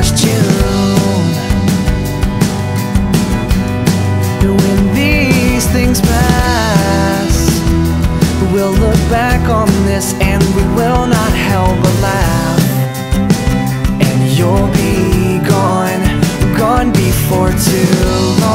last June. And When these things pass, we'll look back on this and we will not help but laugh. And you'll be gone, gone before too long.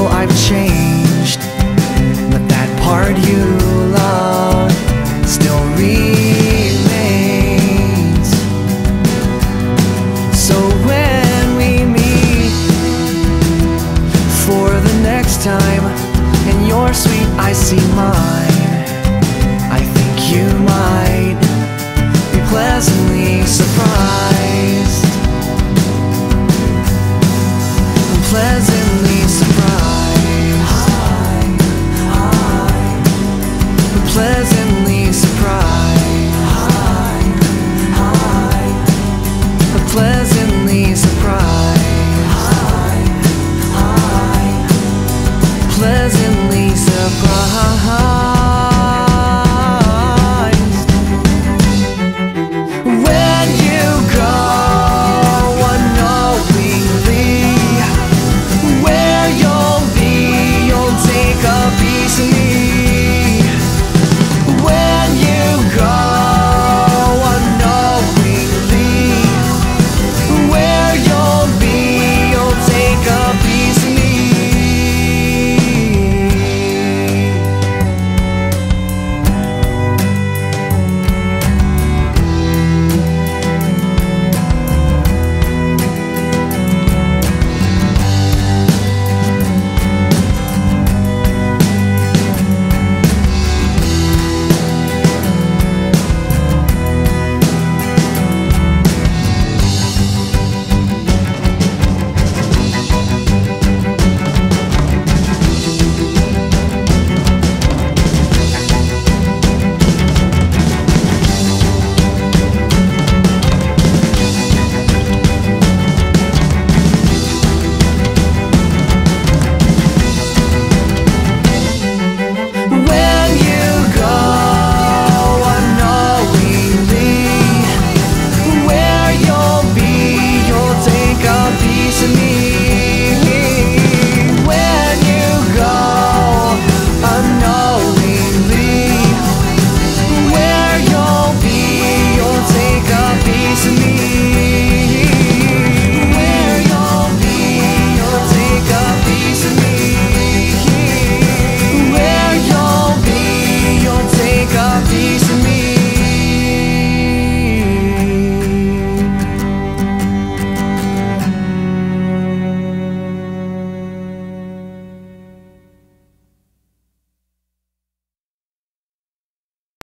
Though I've changed. But that part you love still remains. So when we meet for the next time, and your sweet eyes see mine, I think you.